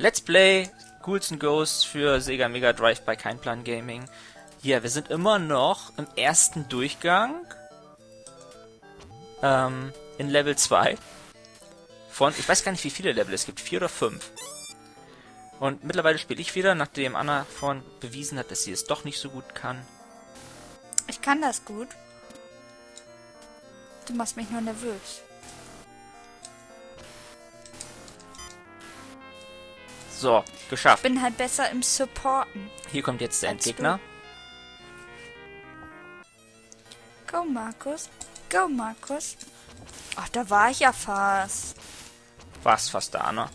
Let's Play Ghouls and Ghosts für Sega Mega Drive bei Keinplan Gaming. Ja, wir sind immer noch im ersten Durchgang. Ähm, in Level 2. Von, ich weiß gar nicht, wie viele Level es gibt. Vier oder fünf. Und mittlerweile spiele ich wieder, nachdem Anna vorhin bewiesen hat, dass sie es doch nicht so gut kann. Ich kann das gut. Du machst mich nur nervös. So, geschafft. Ich bin halt besser im Supporten. Hier kommt jetzt der Endgegner. Go, Markus. Go, Markus. Ach, da war ich ja fast. Was fast da, Anna?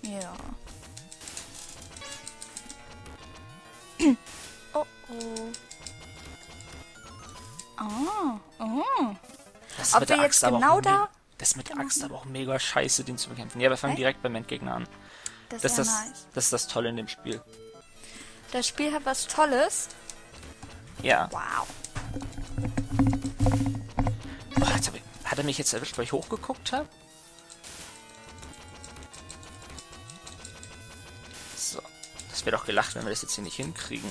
Ja. oh, oh. Oh, oh. Das ist Ob mit der Axt genau da- Das ist mit der Axt aber auch mega scheiße, den zu bekämpfen. Ja, wir fangen Hä? direkt beim Endgegner an. Das Das ist das, nice. das ist das Tolle in dem Spiel. Das Spiel hat was Tolles. Ja. Wow. Oh, ich, hat er mich jetzt erwischt, weil ich hochgeguckt habe? So. Das wäre doch gelacht, wenn wir das jetzt hier nicht hinkriegen.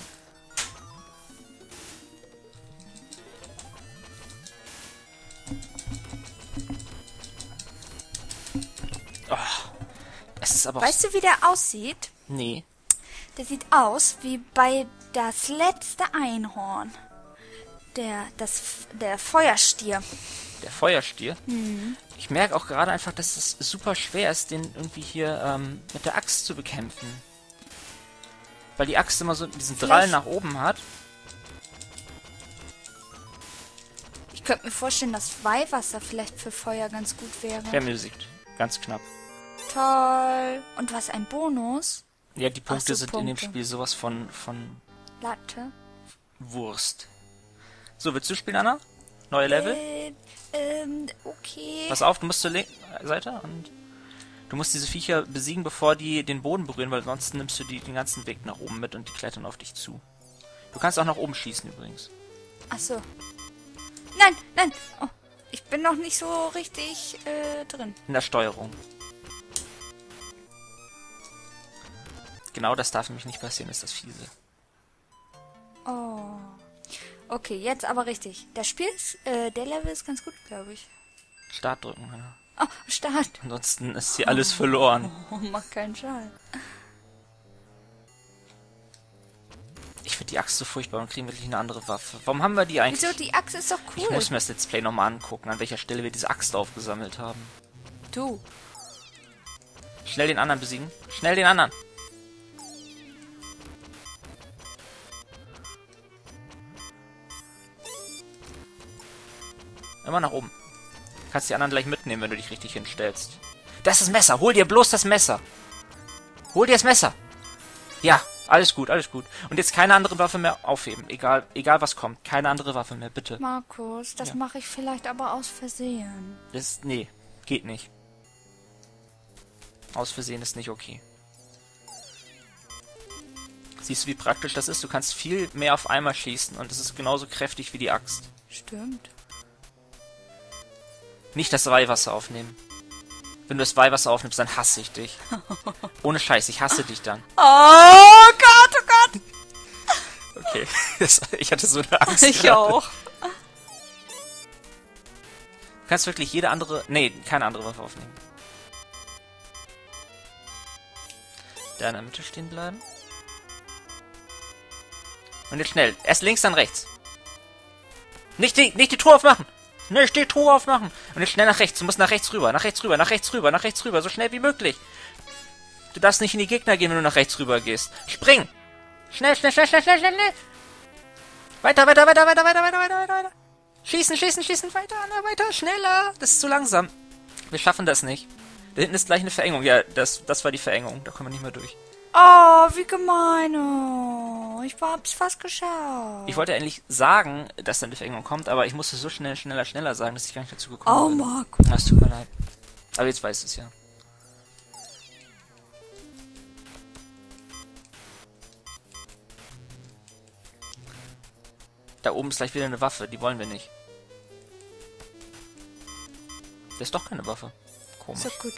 Ist aber. Weißt du, wie der aussieht? Nee. Der sieht aus wie bei das letzte Einhorn. Der, das, der Feuerstier. Der Feuerstier. Ich merke auch gerade einfach, dass es super schwer ist, den irgendwie hier ähm, mit der Axt zu bekämpfen. Weil die Axt immer so diesen Drall nach oben hat. Ich könnte mir vorstellen, dass Weihwasser vielleicht für Feuer ganz gut wäre. Der Musik. Ganz knapp. Toll. Und was ein Bonus? Ja, die Punkte so, sind in dem Punkte. Spiel sowas von, von Latte. Wurst. So, willst du spielen, Anna? Neue Level? Äh, ähm, okay. Pass auf, du musst zur linken Seite und du musst diese Viecher besiegen, bevor die den Boden berühren, weil sonst nimmst du die den ganzen Weg nach oben mit und die klettern auf dich zu. Du kannst auch nach oben schießen übrigens. Ach so. Nein, nein. Oh, ich bin noch nicht so richtig äh, drin. In der Steuerung. Genau das darf nämlich nicht passieren, ist das fiese. Oh. Okay, jetzt aber richtig. Der Spiel ist, äh, der Level ist ganz gut, glaube ich. Start drücken, ja. Oh, Start. Ansonsten ist hier alles verloren. Oh, mach keinen Schall. Ich finde die Axt so furchtbar und kriegen wirklich eine andere Waffe. Warum haben wir die eigentlich? Wieso? Die Achse ist doch Ich cool. muss mir das Let's Play nochmal angucken, an welcher Stelle wir diese Axt aufgesammelt haben. Du. Schnell den anderen besiegen. Schnell den anderen. Immer nach oben. Kannst die anderen gleich mitnehmen, wenn du dich richtig hinstellst. Das ist das Messer. Hol dir bloß das Messer. Hol dir das Messer. Ja, alles gut, alles gut. Und jetzt keine andere Waffe mehr aufheben. Egal, egal was kommt. Keine andere Waffe mehr, bitte. Markus, das Ja. mache ich vielleicht aber aus Versehen. Das, nee, geht nicht. Aus Versehen ist nicht okay. Siehst du, wie praktisch das ist? Du kannst viel mehr auf einmal schießen und es ist genauso kräftig wie die Axt. Stimmt. Nicht das Weihwasser aufnehmen. Wenn du das Weihwasser aufnimmst, dann hasse ich dich. Ohne Scheiß, ich hasse dich dann. Oh Gott, oh Gott. Okay, das, ich hatte so eine Angst. Ich gerade. auch. Du kannst wirklich jede andere... Nee, keine andere Waffe aufnehmen. Da in der Mitte stehen bleiben. Und jetzt schnell. Erst links, dann rechts. Nicht die, nicht die Truhe aufmachen! Nicht die Truhe aufmachen! Und jetzt schnell nach rechts. Du musst nach rechts rüber, nach rechts rüber, nach rechts rüber, nach rechts rüber. So schnell wie möglich. Du darfst nicht in die Gegner gehen, wenn du nach rechts rüber gehst. Spring! Schnell, schnell, schnell, schnell, schnell, schnell, schnell! Weiter, weiter, weiter, weiter, weiter, weiter, weiter, weiter, weiter. Schießen, schießen, schießen, weiter, Anna, weiter, schneller. Das ist zu langsam. Wir schaffen das nicht. Da hinten ist gleich eine Verengung. Ja, das, das war die Verengung. Da kommen wir nicht mehr durch. Oh, wie gemein. Oh. Ich hab's fast geschafft. Ich wollte eigentlich sagen, dass dann die Verengung kommt, aber ich musste so schnell, schneller, schneller sagen, dass ich gar nicht dazu Oh, gekommen bin. Markus. Das tut mir leid. Aber jetzt weißt du es ja. Da oben ist gleich wieder eine Waffe, die wollen wir nicht. Das ist doch keine Waffe. Komisch. So gut.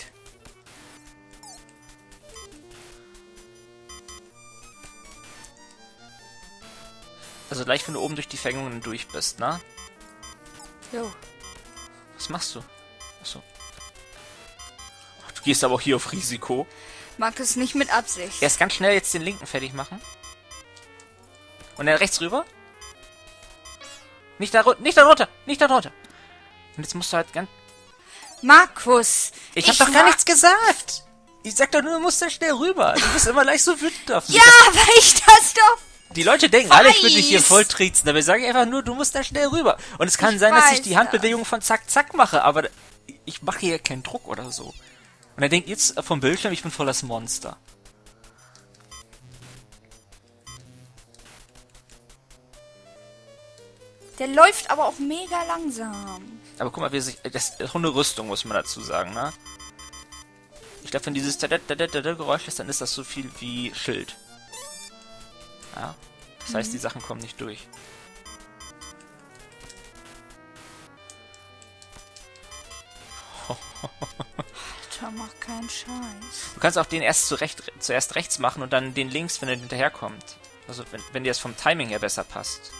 Also gleich, wenn du oben durch die Verengungen durch bist, ne? Jo. Was machst du? Achso. Ach, du gehst aber auch hier auf Risiko. Mag es nicht mit Absicht. Erst ganz schnell jetzt den linken fertig machen. Und dann rechts rüber. Nicht da, ru- nicht da runter, nicht da runter. Und jetzt musst du halt ganz... Markus! Ich, hab doch gar nichts gesagt. Ich sag doch nur, du musst da schnell rüber. Du bist immer gleich so wütend auf mich. Ja, weil ich das doch. Die Leute denken alle, ich würde dich hier voll triezen, aber ich sage einfach nur, du musst da schnell rüber. Und es kann Ich sein, dass ich die Handbewegung von zack, zack mache, aber ich mache hier keinen Druck oder so. Und er denkt jetzt vom Bildschirm, ich bin voll das Monster. Der läuft aber auch mega langsam. Aber guck mal, wie sich, das ist auch eine Rüstung, muss man dazu sagen, ne? Ich glaube, wenn dieses Geräusch ist, dann ist das so viel wie Schild. Ja. Das heißt, die Sachen kommen nicht durch. Alter, mach keinen Scheiß. Du kannst auch den erst zurecht, zuerst rechts machen und dann den links, wenn er hinterherkommt. Also wenn, wenn dir das vom Timing her besser passt.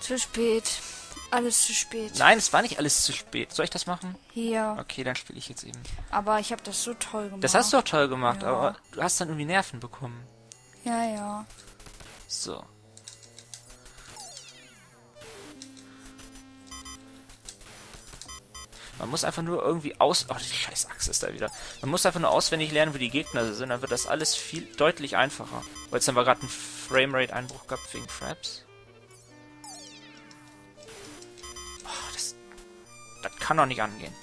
Zu spät. Alles zu spät. Nein, es war nicht alles zu spät. Soll ich das machen? Hier. Okay, dann spiele ich jetzt eben. Aber ich habe das so toll gemacht. Das hast du auch toll gemacht, Ja. aber du hast dann irgendwie Nerven bekommen. Ja, ja. So. Man muss einfach nur irgendwie aus... Oh, die scheiß Achse ist da wieder. Man muss einfach nur auswendig lernen, wo die Gegner sind. Dann wird das alles viel deutlich einfacher. Weil jetzt haben wir gerade einen Framerate-Einbruch gehabt wegen Fraps. Das kann doch nicht angehen.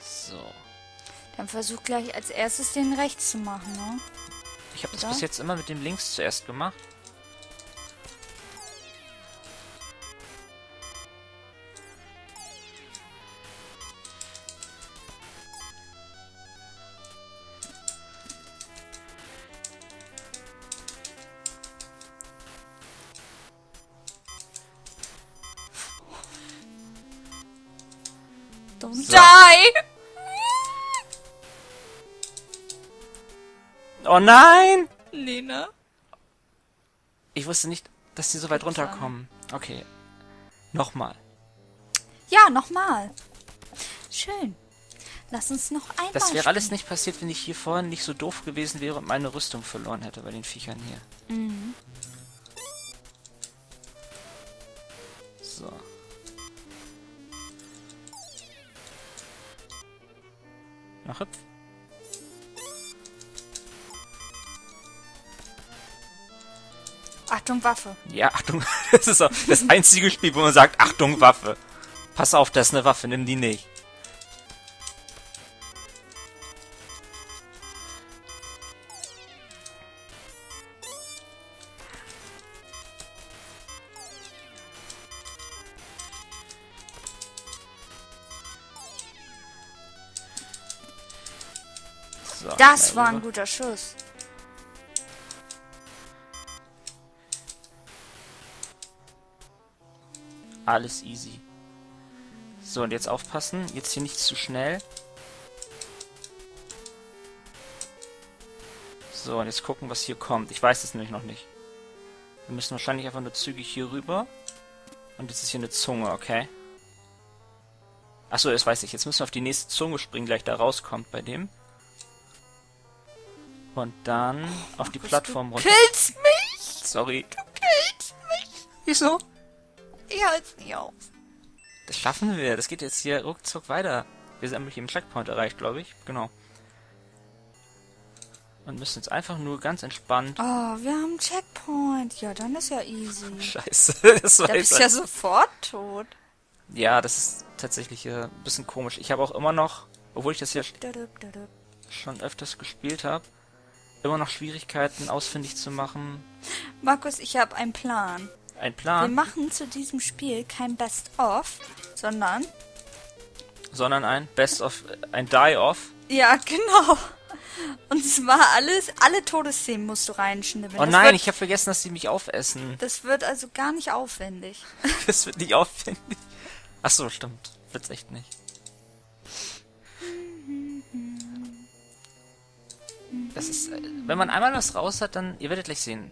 So. Dann versuch gleich als erstes den rechts zu machen, ne? Ich habe das bis jetzt immer mit dem links zuerst gemacht. Die! Oh nein! Lena. Ich wusste nicht, dass die so weit runterkommen. Okay. Nochmal. Ja, nochmal. Schön. Lass uns noch einmal. Das wäre alles nicht passiert, wenn ich hier vorhin nicht so doof gewesen wäre und meine Rüstung verloren hätte bei den Viechern hier. Mhm. Noch hüpf. Achtung, Waffe. Ja, Achtung. Das ist auch das einzige Spiel, wo man sagt, Achtung, Waffe. Pass auf, das ist eine Waffe, nimm die nicht. So, Das schnell war ein rüber. guter Schuss. Alles easy. So, und jetzt aufpassen. Jetzt hier nicht zu schnell. So, und jetzt gucken, was hier kommt. Ich weiß es nämlich noch nicht. Wir müssen wahrscheinlich einfach nur zügig hier rüber. Und jetzt ist hier eine Zunge, okay? Achso, das weiß ich. Jetzt müssen wir auf die nächste Zunge springen, gleich da rauskommt bei dem. Und dann auf die Plattform runter. Killst mich! Sorry. Killst mich! Wieso? Ich halt's nicht auf. Das schaffen wir. Das geht jetzt hier ruckzuck weiter. Wir sind nämlich im Checkpoint erreicht, glaube ich. Genau. Und müssen jetzt einfach nur ganz entspannt. Oh, wir haben einen Checkpoint. Ja, dann ist ja easy. Scheiße. Das war Da bist du ja sofort tot. ja, das ist tatsächlich äh, ein bisschen komisch. Ich habe auch immer noch, obwohl ich das hier schon öfters gespielt habe, immer noch Schwierigkeiten ausfindig zu machen. Markus, ich habe einen Plan. Ein Wir Plan, machen zu diesem Spiel kein Best-of, sondern... sondern ein Best of, ein Die-Off. Ja, genau. Und zwar alles, alle Todesszenen musst du reinschnibbeln. Oh Das nein, wird, ich habe vergessen, dass sie mich aufessen. Das wird also gar nicht aufwendig. Das wird nicht aufwendig. Ach so, stimmt. Wird's echt nicht. Das ist, äh, wenn man einmal was raus hat, dann, ihr werdet gleich sehen.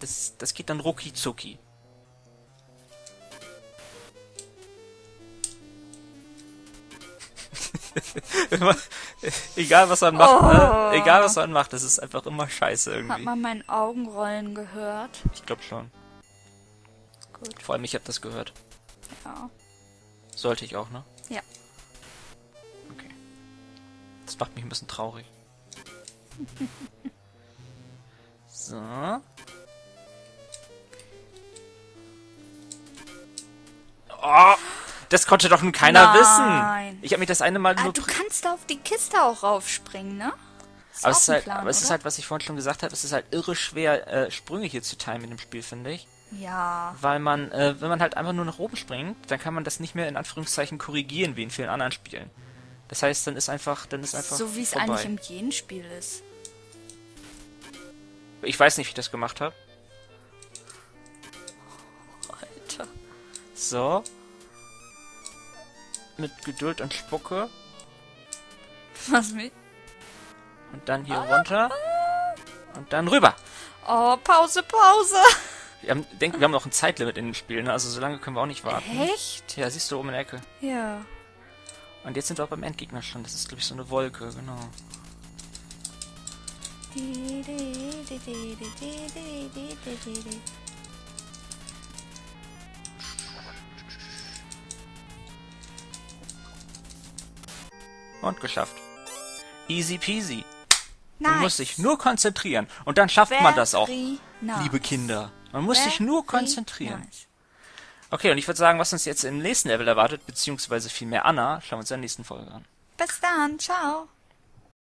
Das, das geht dann rucki zucki. Immer- egal was man macht, Oh. ne? egal was man macht, das ist einfach immer scheiße Hat irgendwie. man mein Augenrollen gehört? Ich glaube schon. Gut, Vor allem ich habe das gehört. ja. Sollte ich auch, ne? Ja. Okay. Das macht mich ein bisschen traurig. So. Oh, das konnte doch nun keiner Nein. wissen. Ich habe mich das eine Mal Ah, nur... du kannst da auf die Kiste auch raufspringen, ne? Ist aber es ist halt, Plan, aber es ist halt, was ich vorhin schon gesagt habe, es ist halt irre schwer, äh, Sprünge hier zu timen in dem Spiel, finde ich. Ja. Weil man, äh, wenn man halt einfach nur nach oben springt, dann kann man das nicht mehr in Anführungszeichen korrigieren, wie in vielen anderen Spielen. Das heißt, dann ist einfach, dann ist einfach So wie es eigentlich im jeden Spiel ist. Ich weiß nicht, wie ich das gemacht habe. Alter. So. Mit Geduld und Spucke. Was mit? Und dann hier runter. Und dann rüber. Oh, Pause, Pause. Wir haben, denk, wir haben noch ein Zeitlimit in dem Spiel, ne? Also so lange können wir auch nicht warten. Echt? Ja, siehst du oben in der Ecke. Ja. Und jetzt sind wir auch beim Endgegner schon. Das ist, glaube ich, so eine Wolke, genau. Und geschafft. Easy peasy. Man Nice. muss sich nur konzentrieren. Und dann schafft man das auch, Very nice. liebe Kinder. Man muss sich nur Very konzentrieren. nice. Okay, und ich würde sagen, was uns jetzt im nächsten Level erwartet, beziehungsweise vielmehr Anna, schauen wir uns in der nächsten Folge an. Bis dann. Ciao.